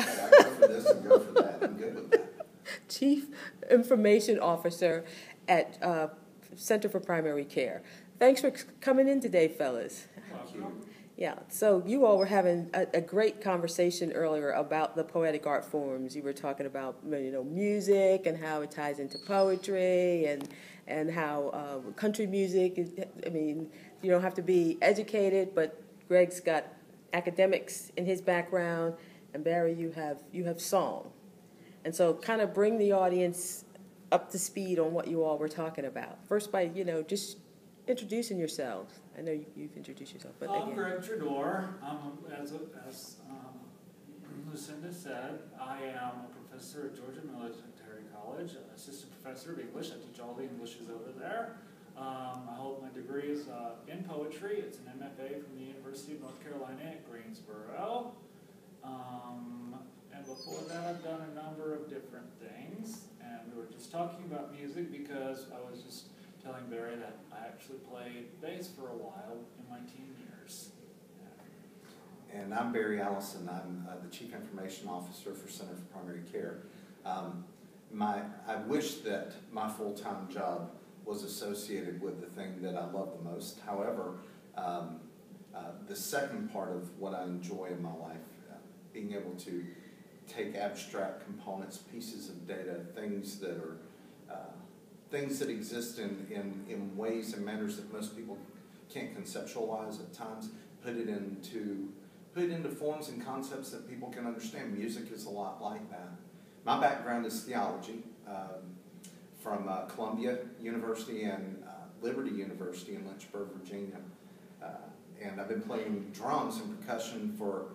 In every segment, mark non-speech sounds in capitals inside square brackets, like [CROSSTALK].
okay, I go for this and go for that. I'm good with that. [LAUGHS] Chief Information Officer at uh, Center for Primary Care. Thanks for coming in today, fellas. Thank you. Yeah, so you all were having a, a great conversation earlier about the poetic art forms. You were talking about you know music and how it ties into poetry and and how uh, country music. Is, I mean, you don't have to be educated, but Greg's got academics in his background, and Barry, you have you have song, and so kind of bring the audience up to speed on what you all were talking about. First, by you know just introducing yourselves. I know you, you've introduced yourself, but again, I'm again. Greg Tredore. Um, as as um, Lucinda said, I am a professor at Georgia Military College, an assistant professor of English. I teach all the Englishes over there. Um, I hold my degree is uh, in poetry. It's an MFA from the University of North Carolina at Greensboro. Um, and before that, I've done a number of different things. And we were just talking about music because I was just telling Barry that I actually played bass for a while in my teen years. And I'm Barry Allison. I'm uh, the Chief Information Officer for Center for Primary Care. Um, my, I wish that my full-time job was associated with the thing that I love the most. However, um, uh, the second part of what I enjoy in my life, being able to take abstract components, pieces of data, things that are uh, things that exist in, in, in ways and manners that most people can't conceptualize at times, put it into put it into forms and concepts that people can understand. Music is a lot like that. My background is theology um, from uh, Columbia University and uh, Liberty University in Lynchburg, Virginia. Uh, and I've been playing drums and percussion for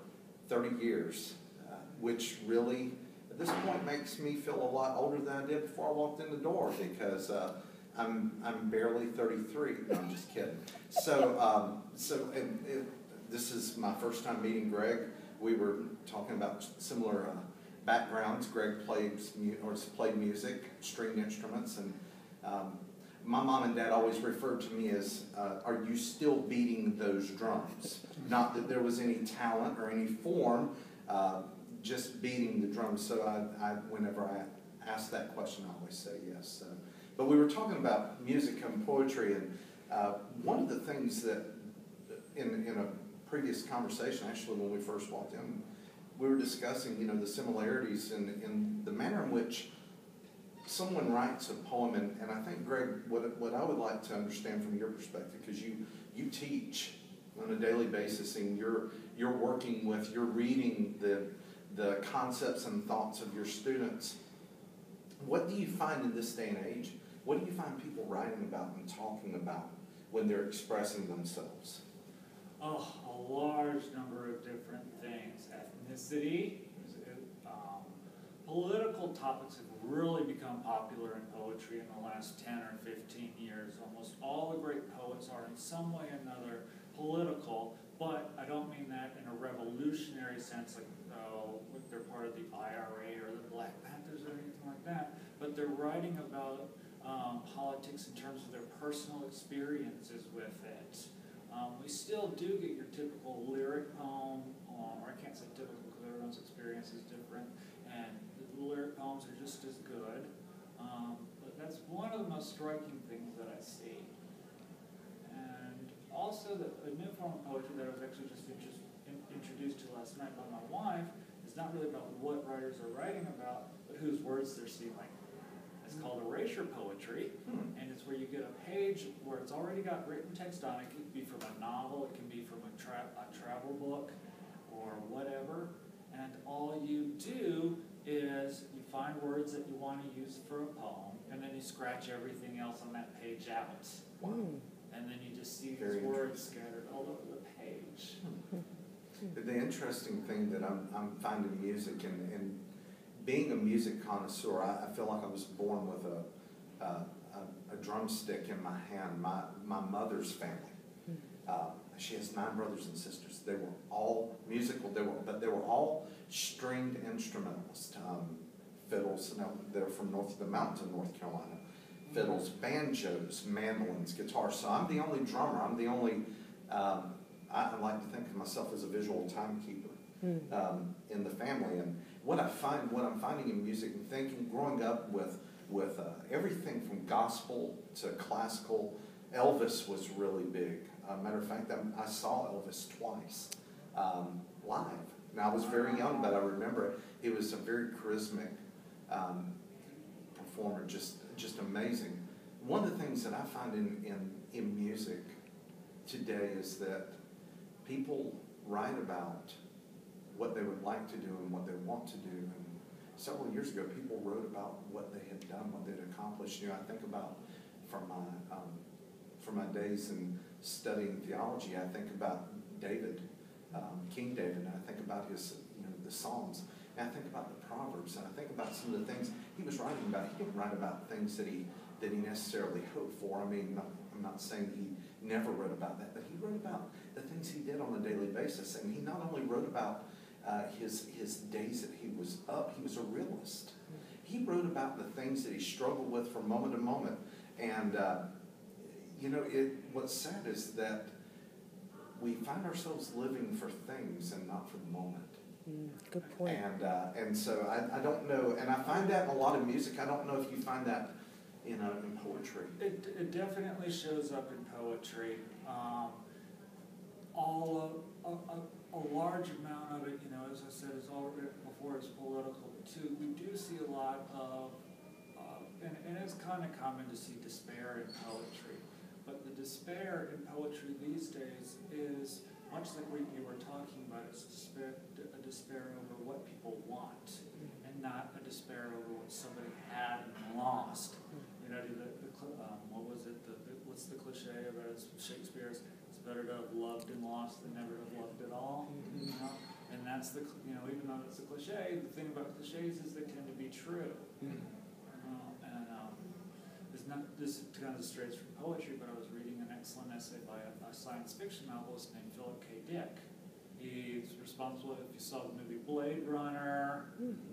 30 years, uh, which really, at this point, makes me feel a lot older than I did before I walked in the door because uh, I'm, I'm barely 33. No, I'm just kidding. So, um, so it, it, this is my first time meeting Greg. We were talking about similar uh, backgrounds. Greg plays mu- or played music, stringed instruments, and um, my mom and dad always referred to me as, uh, "Are you still beating those drums?" Not that there was any talent or any form, uh, just beating the drums. So I, I, whenever I ask that question, I always say yes. So, but we were talking about music and poetry, and uh, one of the things that in in a previous conversation, actually, when we first walked in, we were discussing, you know, the similarities in, in the manner in which someone writes a poem, and, and I think, Greg, what, what I would like to understand from your perspective, because you, you teach on a daily basis and you're, you're working with, you're reading the, the concepts and thoughts of your students. What do you find in this day and age? What do you find people writing about and talking about when they're expressing themselves? Oh, a large number of different things. Ethnicity, political topics have really become popular in poetry in the last 10 or 15 years. Almost all the great poets are in some way or another political, but I don't mean that in a revolutionary sense, like oh, they're part of the IRA or the Black Panthers or anything like that, but they're writing about um, politics in terms of their personal experiences with it. Um, we still do get your typical lyric poem, um, or I can't say typical because everyone's experience is different, and lyric poems are just as good. Um, but that's one of the most striking things that I see. And also, the, a new form of poetry that I was actually just interest, in, introduced to last night by my wife is not really about what writers are writing about, but whose words they're stealing. It's called erasure poetry, Hmm. and it's where you get a page where it's already got written text on it. It can be from a novel, it can be from a, tra- a travel book, or whatever. And all you do is you find words that you want to use for a poem, and then you scratch everything else on that page out. Mm. And then you just see Very these words scattered all over the page. The interesting thing that I'm, I'm finding music and, and being a music connoisseur, I, I feel like I was born with a, a, a, a drumstick in my hand. My, my mother's family, uh, she has nine brothers and sisters. They were all musical, they were, but they were all stringed instrumentalists. Um, fiddles, they're from north of the mountain, North Carolina. Fiddles, banjos, mandolins, guitars. So I'm the only drummer. I'm the only, um, I, I like to think of myself as a visual timekeeper Mm. um, in the family. And what I find, what I'm finding in music and thinking, growing up with, with uh, everything from gospel to classical, Elvis was really big. Uh, matter of fact, I, I saw Elvis twice um, live. Now, I was very young, but I remember it. He was a very charismatic um, performer, just, just amazing. One of the things that I find in, in, in music today is that people write about what they would like to do and what they want to do. And several years ago, people wrote about what they had done, what they'd accomplished. You know, I think about from my um, from my days in studying theology, I think about David, um, King David, and I think about his you know the Psalms, and I think about the Proverbs, and I think about some of the things he was writing about. He didn't write about things that he that he necessarily hoped for. I mean, not, I'm not saying he never wrote about that, but he wrote about the things he did on a daily basis, and he not only wrote about uh, his, his days that he was up. He was a realist. He wrote about the things that he struggled with from moment to moment. And, uh, you know, it, what's sad is that we find ourselves living for things and not for the moment. Mm, good point. And, uh, and so I, I don't know, and I find that in a lot of music. I don't know if you find that you know, in poetry. It, it definitely shows up in poetry. Um, all of, a, a, a large amount of it, you know, as I said, is all written before it's political. Too, we do see a lot of, uh, and, and it's kind of common to see despair in poetry. But the despair in poetry these days is much like what you were talking about. It's despair, a despair over what people want, and not a despair over what somebody had and lost. You know, the, the, um, what was it? The, what's the cliche about it? Shakespeare's? It's better to have loved and lost than never have loved at all. You know? And that's the, you know, even though it's a cliche, the thing about cliches is they tend to be true. Uh, and um, there's not, this kind of strays from poetry, but I was reading an excellent essay by a, a science fiction novelist named Philip K. Dick. He's responsible, if you saw the movie Blade Runner,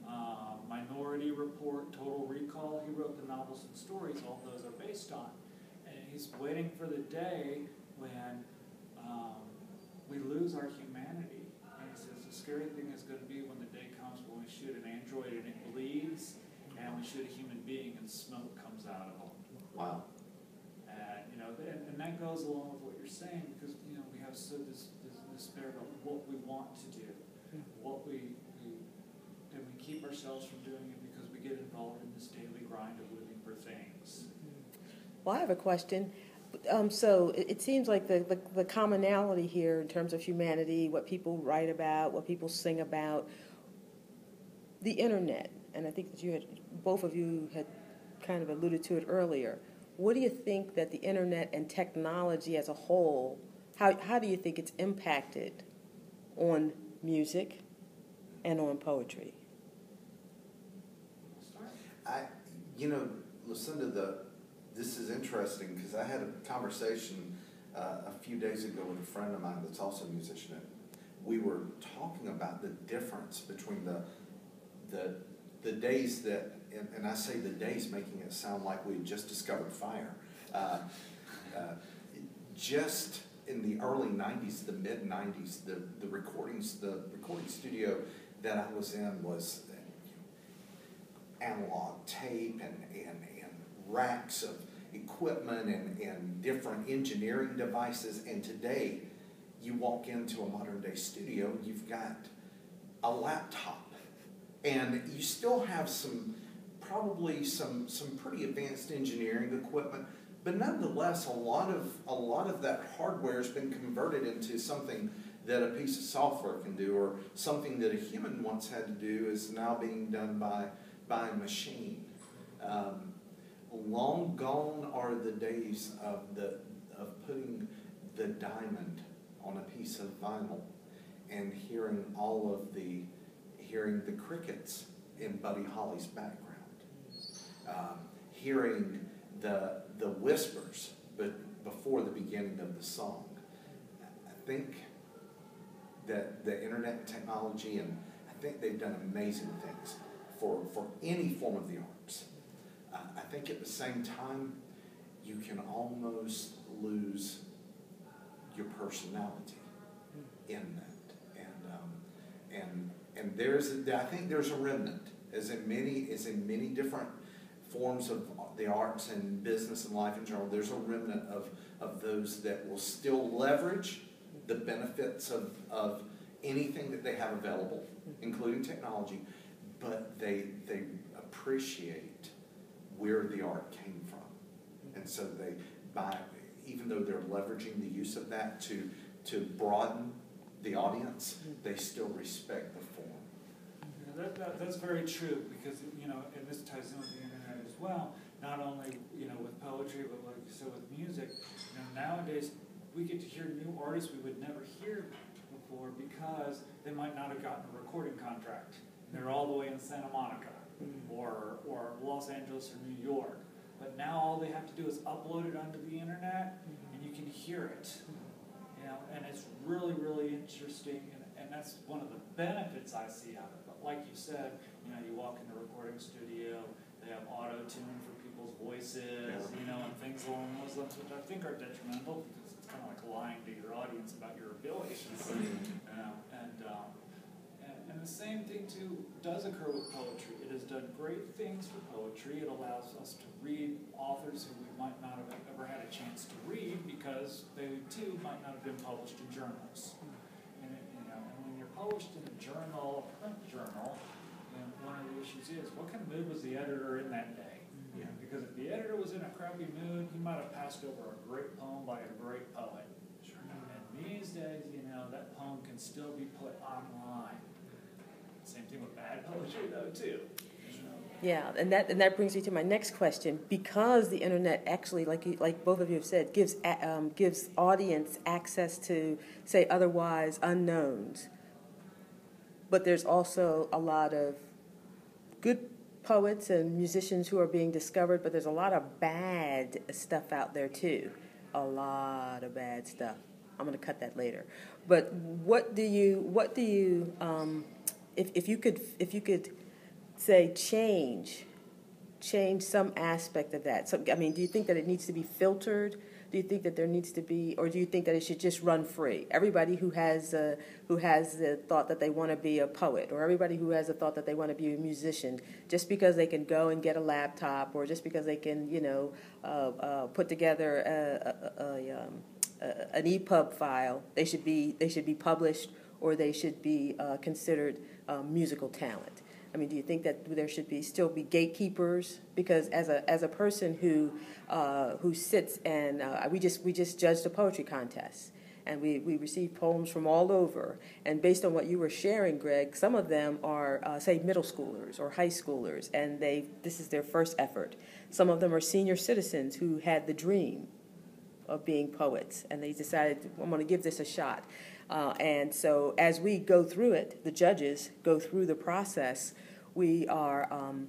uh, Minority Report, Total Recall, he wrote the novels and stories all those are based on. And he's waiting for the day when um, we lose our humanity. And he says the scary thing is going to be when the day comes when we shoot an android and it bleeds, and we shoot a human being and smoke comes out of them. Wow. And you know, and, and that goes along with what you're saying because you know we have so this, this despair about what we want to do, hmm. what we, we and we keep ourselves from doing it because we get involved in this daily grind of living for things. Hmm. Well, I have a question. Um, so it, it, seems like the, the, the, commonality here in terms of humanity, what people write about, what people sing about, the internet, and I think that you had, both of you had kind of alluded to it earlier. What do you think that the internet and technology as a whole, how, how do you think it's impacted on music and on poetry? I, you know, Lucinda, the this is interesting because I had a conversation uh, a few days ago with a friend of mine that's also a musician. We were talking about the difference between the the the days that, and, and I say the days, making it sound like we had just discovered fire. Uh, uh, just in the early '90s, the mid '90s, the the recordings, the recording studio that I was in was analog tape and, and, and racks of equipment and, and different engineering devices. And today, you walk into a modern day studio, you've got a laptop, and you still have some, probably some, some pretty advanced engineering equipment. But nonetheless, a lot of a lot of that hardware has been converted into something that a piece of software can do, or something that a human once had to do is now being done by by a machine. Um, long gone are the days of the of putting the diamond on a piece of vinyl and hearing all of the hearing the crickets in Buddy Holly's background, um, hearing the the whispers, but before the beginning of the song. I think that the internet and technology and I think they've done amazing things for, for any form of the arts. Uh, I think at the same time, you can almost lose your personality in that. And, um, and And there's, I think there's a remnant, as in many, as in many different forms of the arts and business and life in general, there's a remnant of, of those that will still leverage the benefits of, of anything that they have available, including technology, but they, they appreciate where the art came from. And so they, by, even though they're leveraging the use of that to, to broaden the audience, they still respect the form. That, that, that's very true, because, you know, and this ties in with the well, not only, you know, with poetry, but like you said, with music, you know, nowadays, we get to hear new artists we would never hear before because they might not have gotten a recording contract. They're all the way in Santa Monica, mm-hmm. or, or Los Angeles or New York. But now all they have to do is upload it onto the internet, mm-hmm. and you can hear it. Mm-hmm. You know, and it's really, really interesting, and, and that's one of the benefits I see out of it. But like you said, you know, you walk in the recording studio, have auto tune for people's voices, Yeah. you know, and things along those lines, which I think are detrimental because it's kind of like lying to your audience about your abilities. [LAUGHS] You know, and, um, and, and the same thing too does occur with poetry. It has done great things for poetry. It allows us to read authors who we might not have ever had a chance to read because they too might not have been published in journals. And, it- you know, and when you're published in a journal, a print journal, and one of the issues is what kind of mood was the editor in that day? Yeah. Because if the editor was in a crappy mood, he might have passed over a great poem by a great poet. Sure. And these days, you know, that poem can still be put online. Same thing with bad poetry, though, too. Yeah, and that and that brings me to my next question. Because the internet actually, like you, like both of you have said, gives a- um, gives audience access to say otherwise unknowns. But there's also a lot of good poets and musicians who are being discovered, but there's a lot of bad stuff out there too. A lot of bad stuff. I'm going to cut that later. But what do you what do you um, if if you could if you could say change change some aspect of that? So I mean, do you think that it needs to be filtered? Do you think that there needs to be, or do you think that it should just run free? Everybody who has a, who has the thought that they want to be a poet, or everybody who has a thought that they want to be a musician, just because they can go and get a laptop, or just because they can, you know, uh, uh, put together a, a, a, um, an EPUB file, they should be they should be published, or they should be uh, considered um, musical talent. I mean, do you think that there should be still be gatekeepers? Because as a as a person who uh, who sits and uh, we just we just judged a poetry contest, and we we received poems from all over. And based on what you were sharing, Greg, some of them are uh, say middle schoolers or high schoolers, and they this is their first effort. Some of them are senior citizens who had the dream of being poets, and they decided I'm going to give this a shot. Uh, and so, as we go through it, the judges go through the process. We are, um,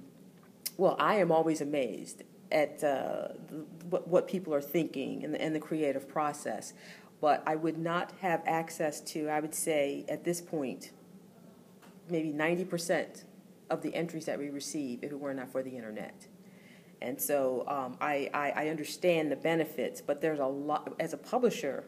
well, I am always amazed at uh, the, what, what people are thinking and the, in the creative process. But I would not have access to, I would say, at this point, maybe 90% of the entries that we receive if it were not for the internet. And so um, I, I, I understand the benefits, but there's a lot, as a publisher,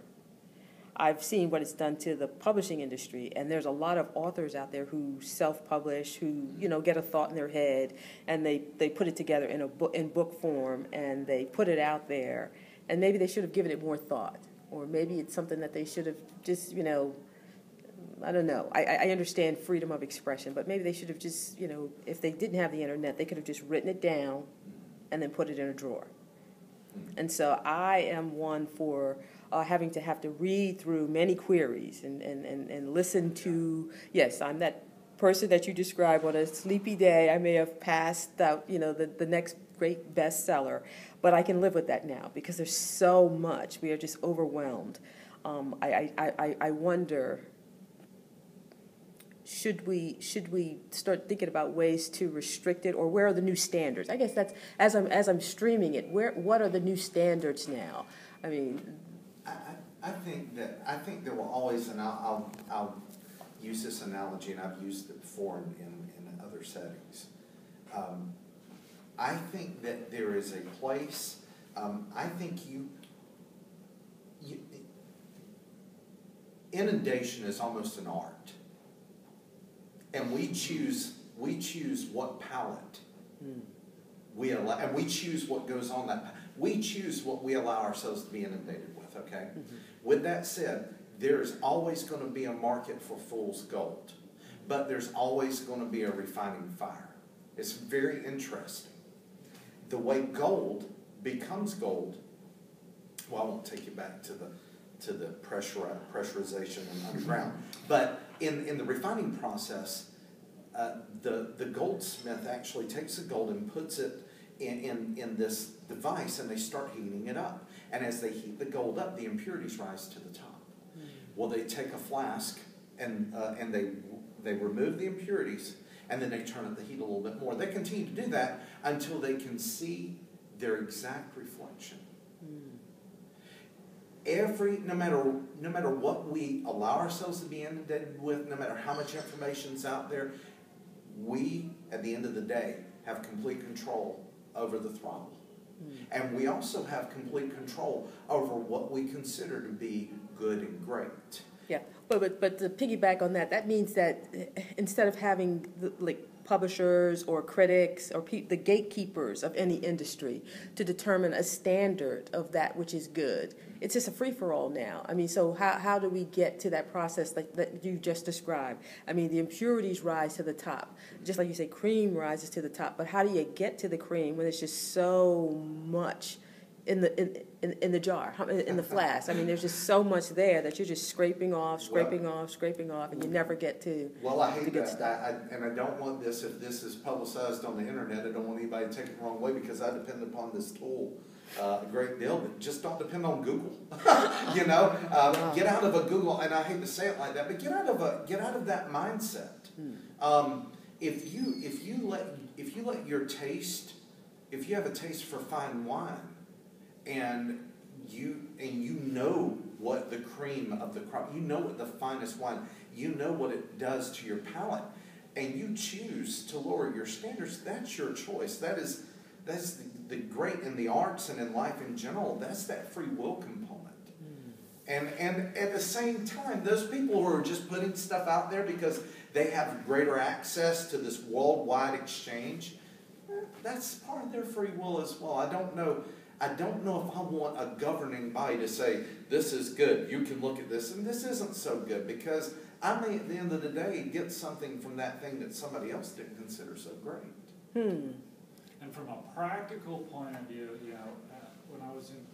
I've seen what it's done to the publishing industry, and there's a lot of authors out there who self-publish, who you know get a thought in their head, and they, they put it together in a book in book form, and they put it out there, and maybe they should have given it more thought, or maybe it's something that they should have just you know, I don't know. I, I understand freedom of expression, but maybe they should have just you know, if they didn't have the internet, they could have just written it down, and then put it in a drawer. Hmm. And so I am one for uh, having to have to read through many queries and, and, and, and listen to, yes, I'm that person that you describe on a sleepy day. I may have passed out, you know, the, the next great bestseller, but I can live with that now because there's so much. We are just overwhelmed. Um, I, I, I, I wonder should we should we start thinking about ways to restrict it or where are the new standards i guess that's as i'm as i'm streaming it where what are the new standards now i mean I, think that, I think there will always, and I'll, I'll, I'll use this analogy, and I've used it before in, in, in other settings. Um, I think that there is a place, um, I think you, you, inundation is almost an art. And we choose, we choose what palette we allow, and we choose what goes on that, we choose what we allow ourselves to be inundated with, okay? With that said, there's always gonna be a market for fool's gold, but there's always gonna be a refining fire. It's very interesting. The way gold becomes gold, well, I won't take you back to the, to the pressure, pressurization and underground, but in, in the refining process, uh, the, the goldsmith actually takes the gold and puts it in, in, in this device and they start heating it up. And as they heat the gold up, the impurities rise to the top. Well, they take a flask and, uh, and they, they remove the impurities and then they turn up the heat a little bit more. They continue to do that until they can see their exact reflection. Every, no matter, no matter what we allow ourselves to be inundated with, no matter how much information's out there, we, at the end of the day, have complete control over the throttle. And we also have complete control over what we consider to be good and great. Yeah, but, but, but to piggyback on that, that means that instead of having the, like publishers or critics or pe- the gatekeepers of any industry to determine a standard of that which is good, it's just a free for all now. I mean, so how, how do we get to that process that you just described? I mean, the impurities rise to the top, just like you say, cream rises to the top. But how do you get to the cream when it's just so much? In the in, in, in the jar, in, in the flask. I mean, there's just so much there that you're just scraping off, scraping off, scraping off, and you never get to. Well, I hate that. I, and I don't want this, if this is publicized on the internet, I don't want anybody to take it the wrong way, because I depend upon this tool uh, a great deal, but just don't depend on Google. [LAUGHS] You know, uh, get out of a Google, and I hate to say it like that, but get out of a, get out of that mindset. Um, if you, if you let, if you let your taste, if you have a taste for fine wine, and you and you know what the cream of the crop you know what the finest wine you know what it does to your palate and you choose to lower your standards that's your choice. That is that's the, the great in the arts and in life in general. That's that free will component. Hmm. And and at the same time those people who are just putting stuff out there because they have greater access to this worldwide exchange that's part of their free will as well. I don't know I don't know if I want a governing body to say, this is good, you can look at this, and this isn't so good, because I may at the end of the day get something from that thing that somebody else didn't consider so great. Hmm. And from a practical point of view, you know, uh, when I was in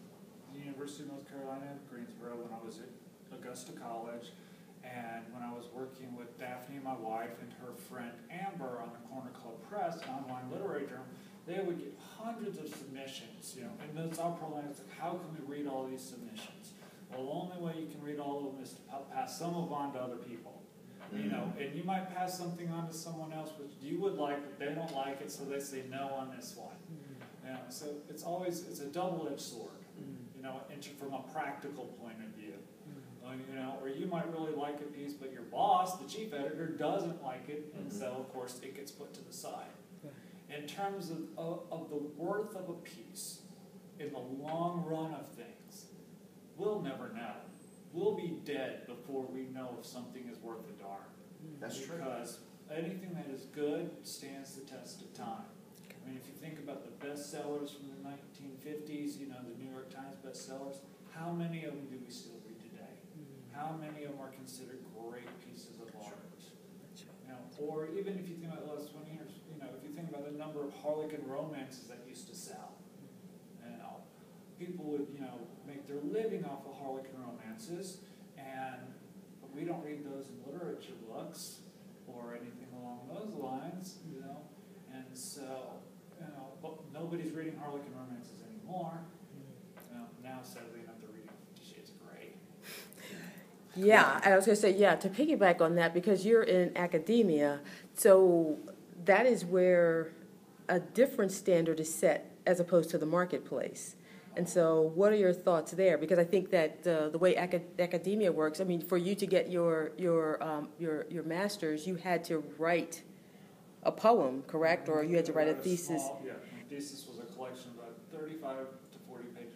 the University of North Carolina at Greensboro, when I was at Augusta College, and when I was working with Daphne, my wife, and her friend Amber on the Corner Club Press, an online literary journal, they would get hundreds of submissions, you know, and that's our problem, it's like, how can we read all these submissions? Well, the only way you can read all of them is to pass some of on to other people. You know, mm-hmm. and you might pass something on to someone else which you would like, but they don't like it, so they say no on this one. Mm-hmm. You know, so it's always, it's a double-edged sword, mm-hmm. you know, and from a practical point of view. Uh, you know, or you might really like a piece, but your boss, the chief editor, doesn't like it, and so, of course, it gets put to the side. In terms of, of, of the worth of a piece, in the long run of things, we'll never know. We'll be dead before we know if something is worth a darn. That's true. Because anything that is good stands the test of time. I mean, if you think about the bestsellers from the nineteen fifties, you know, the New York Times bestsellers, how many of them do we still read today? Hmm. How many of them are considered great pieces of art? Know, or even if you think about the last twenty years, you know, if you think about the number of Harlequin romances that used to sell. You know, people would, you know, make their living off of Harlequin romances, and, but we don't read those in literature books or anything along those lines, you know, and so, you know, but nobody's reading Harlequin romances anymore. Mm-hmm. You know, now sadly enough, they're reading Fifty Shades of Grey. Yeah, and I was going to say, yeah, to piggyback on that, because you're in academia, so that is where a different standard is set as opposed to the marketplace. And so, what are your thoughts there? Because I think that uh, the way acad- academia works, I mean, for you to get your your um, your your master's, you had to write a poem, correct, or you had to write a thesis. small- Yeah, my thesis was a collection of about thirty-five to forty pages of poems.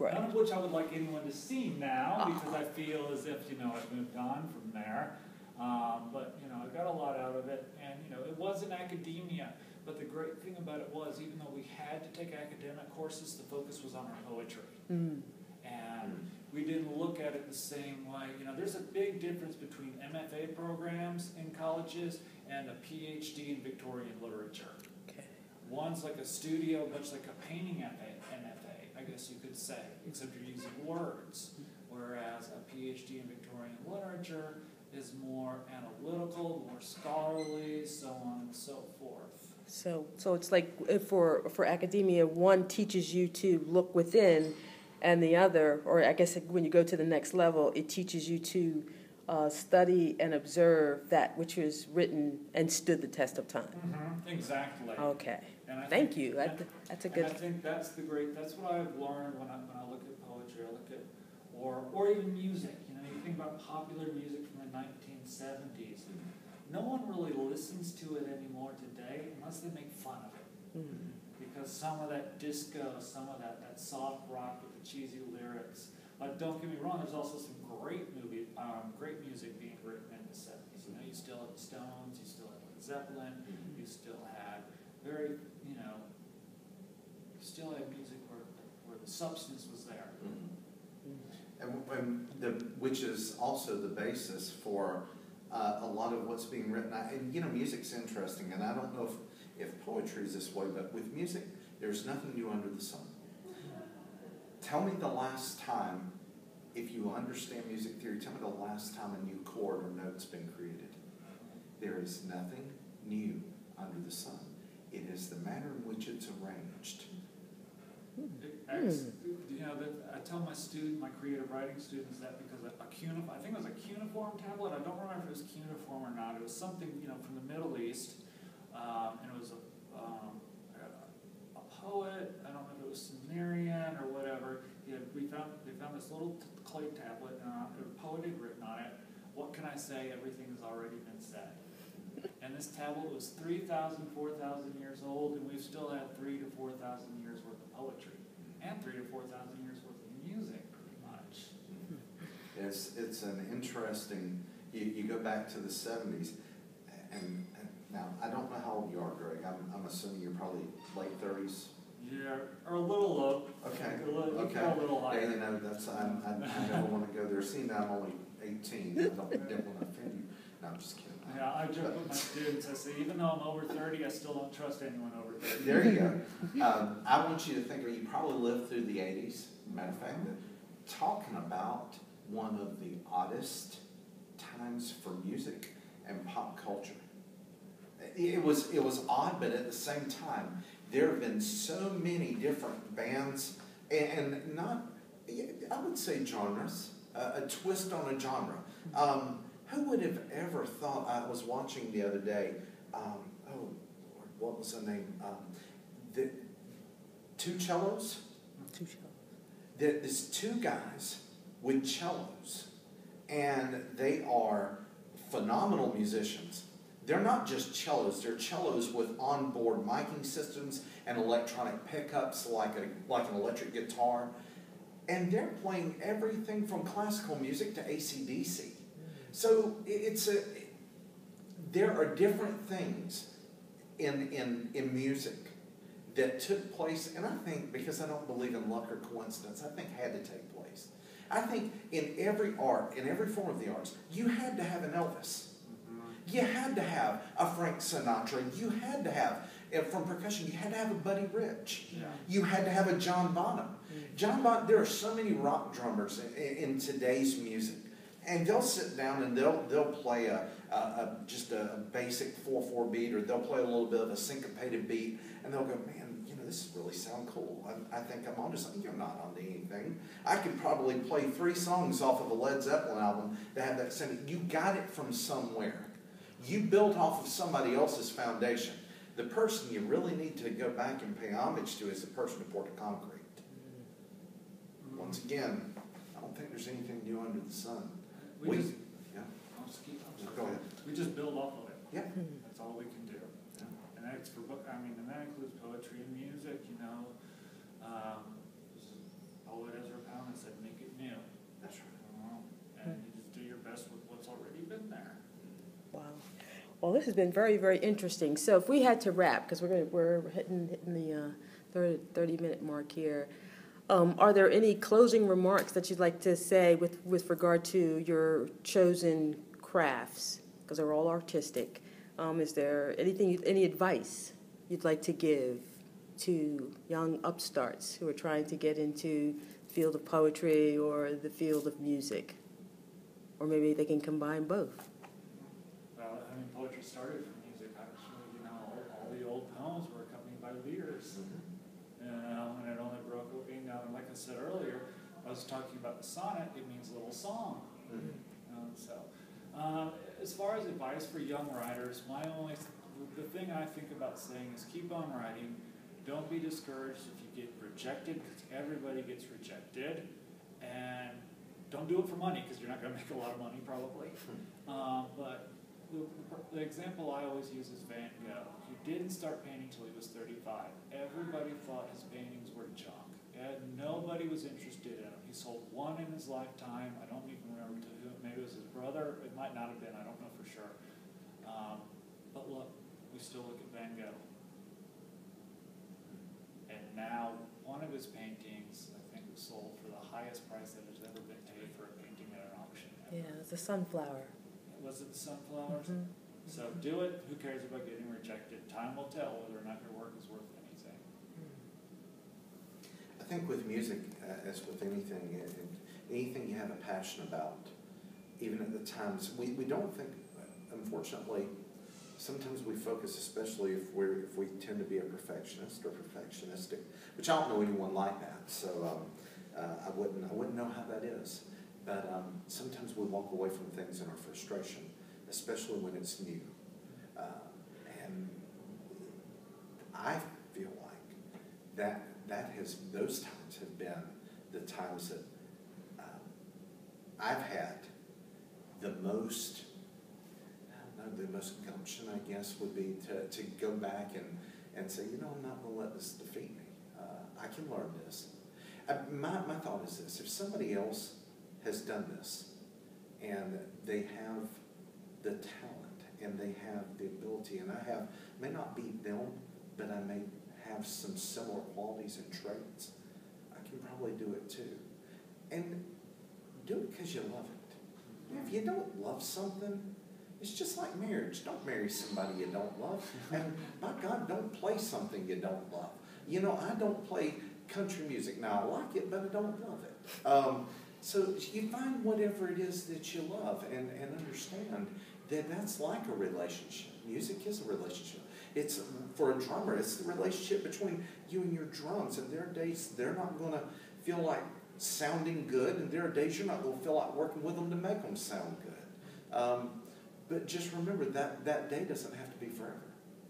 Right. None of which I would like anyone to see now, Ah. because I feel as if, you know, I've moved on from there. Um, but, you know, I got a lot out of it, and, you know, it was in academia, but the great thing about it was, even though we had to take academic courses, the focus was on our poetry. Mm. And we didn't look at it the same way, you know, there's a big difference between MFA programs in colleges and a PhD in Victorian literature. Okay. One's like a studio, much like a painting MFA, MFA, I guess you could say, except you're using words. Whereas a PhD in Victorian literature is more analytical, more scholarly, so on and so forth. So, so it's like if for for academia, one teaches you to look within, and the other, or I guess when you go to the next level, it teaches you to uh, study and observe that which was written and stood the test of time. Mm-hmm. Exactly. Okay, And I thank think- you. and- that's a And I think that's the great, that's what I've learned when I, when I look at poetry, I look at, or, or even music, you know, you think about popular music from the nineteen seventies. No one really listens to it anymore today unless they make fun of it. Mm. Because some of that disco, some of that, that soft rock with the cheesy lyrics. But don't get me wrong, there's also some great movie, um, great music being written in the seventies. You know, you still had the Stones, you still had Led Zeppelin, you still had very, you know, still had music where, where the substance was there. And, and the, which is also the basis for uh, a lot of what's being written. I- And, you know, music's interesting, and I don't know if, if poetry is this way, but with music, there's nothing new under the sun. Tell me the last time, if you understand music theory, tell me the last time a new chord or note's been created. There is nothing new under the sun. It is the manner in which it's arranged. Acts- You know, I tell my student, my creative writing students that because a, a cuneiform, I think it was a cuneiform tablet, I don't remember if it was cuneiform or not, it was something, you know, from the Middle East. Um, and it was a, um, a, poet, I don't know if it was Sumerian or whatever, had, we found, they found this little clay tablet, and uh, a poet had written on it, what can I say, everything has already been said. And this tablet was 3,000, 4,000 years old, and we've still had three to 4,000 years worth of poetry, and three to 4,000 years worth of music, pretty much. Mm-hmm. It's, it's an interesting, you, you go back to the seventies, and, and now, I don't know how old you are, Greg, I'm, I'm assuming you're probably late thirties. Yeah, or a little low. Okay, A little, okay. a little Yeah, you know, that's, I'm, I, I never wanna go there, seeing that I'm only eighteen, I don't, didn't wanna offend you, no, I'm just kidding. Yeah, I joke with my students, I say, even though I'm over thirty, I still don't trust anyone over thirty. There you go. Um, I want you to think, you probably lived through the eighties, matter of fact, talking about one of the oddest times for music and pop culture. It was, it was odd, but at the same time, there have been so many different bands and, and not, I would say genres, a, a twist on a genre. Um, who would have ever thought, I was watching the other day, um, oh, Lord, what was the name? Um, the, two cellos? Two shows. There, there's two guys with cellos, and they are phenomenal musicians. They're not just cellos; they're cellos with onboard miking systems and electronic pickups, like a like an electric guitar. And they're playing everything from classical music to ACDC. So it's a. There are different things in in in music that took place, and I think because I don't believe in luck or coincidence, I think had to take place. I think in every art, in every form of the arts, you had to have an Elvis. Mm-hmm. You had to have a Frank Sinatra. You had to have, from percussion, you had to have a Buddy Rich. Yeah. You had to have a John Bonham. Mm. John Bonham, there are so many rock drummers in, in today's music. And they'll sit down and they'll, they'll play a, a, a just a basic 4-4 beat or they'll play a little bit of a syncopated beat and they'll go, man, you know, this really sound cool. I, I think I'm onto something. You're not onto anything. I could probably play three songs off of a Led Zeppelin album that have that same. You got it from somewhere. You built off of somebody else's foundation. The person you really need to go back and pay homage to is the person who poured the concrete. Once again, I don't think there's anything new under the sun. We just, yeah, I'll just keep, I'm sorry. go ahead. We just build off of it. Yeah. That's all we can do. Yeah. And that's for, book. I mean, and that includes poetry and music, you know. Um, poet Ezra Pound said, make it new. That's right. you And you just do your best with what's already been there. Wow. Well, this has been very, very interesting. So if we had to wrap, because we're gonna, we're hitting, hitting the uh, 30, 30 minute mark here. Um, are there any closing remarks that you'd like to say with, with regard to your chosen crafts? Because they're all artistic. Um, is there anything, any advice you'd like to give to young upstarts who are trying to get into the field of poetry or the field of music? Or maybe they can combine both. Well, I mean, poetry started music, actually, you know, all, all the old poems were accompanied by lyres. You know, and it only broke, you know, and like I said earlier, I was talking about the sonnet, it means little song. Mhm. Um, so, um, as far as advice for young writers, my only, the thing I think about saying is keep on writing. Don't be discouraged if you get rejected, because everybody gets rejected. And don't do it for money, because you're not gonna [LAUGHS] make a lot of money probably. [LAUGHS] Um, but the, the example I always use is Van Gogh. He didn't start painting till he was thirty-five. Everybody thought his paintings were junk, and nobody was interested in them. He sold one in his lifetime. I don't even remember to who. Maybe it was his brother. It might not have been. I don't know for sure. Um, but look, we still look at Van Gogh. And now, one of his paintings, I think, was sold for the highest price that has ever been paid for a painting at an auction. ever. Yeah, it's a sunflower. Was it the sunflowers? Mhm. So do it. Who cares about getting rejected? Time will tell whether or not your work is worth anything. Think with music, uh, as with anything, and anything you have a passion about, even at the times, we, we don't think, unfortunately, sometimes we focus, especially if we're, if we tend to be a perfectionist or perfectionistic, which I don't know anyone like that, so, um, uh, I wouldn't, I wouldn't know how that is. But, um, sometimes we walk away from things in our frustration, especially when it's new. Uh, and I feel like that that has those times have been the times that um, I've had the most I know the most gumption I guess would be to, to go back and, and say you know I'm not going to let this defeat me. Uh, I can learn this. Uh, my, my thought is this if somebody else has done this and they have the talent and they have the ability and I have may not be them but I may have some similar qualities and traits, I can probably do it too. And do it because you love it. If you don't love something, it's just like marriage. Don't marry somebody you don't love. And by God, don't play something you don't love. You know, I don't play country music. Now, I like it, but I don't love it. Um, so you find whatever it is that you love and, and understand that that's like a relationship. Music is a relationship. It's for a drummer, it's the relationship between you and your drums. And there are days they're not going to feel like sounding good, and there are days you're not going to feel like working with them to make them sound good. Um, but just remember that that day doesn't have to be forever.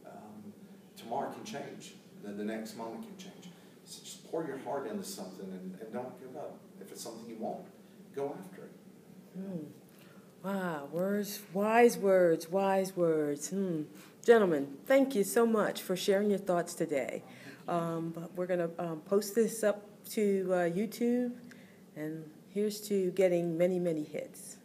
Um, tomorrow can change. Then the next moment can change. So just pour your heart into something and, and don't give up. If it's something you want, go after it. Hmm. Wow, words, wise words, wise words. Hmm. Gentlemen, thank you so much for sharing your thoughts today. Um, but we're going to um, post this up to uh, YouTube, and here's to getting many, many hits.